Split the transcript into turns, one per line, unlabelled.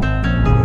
Música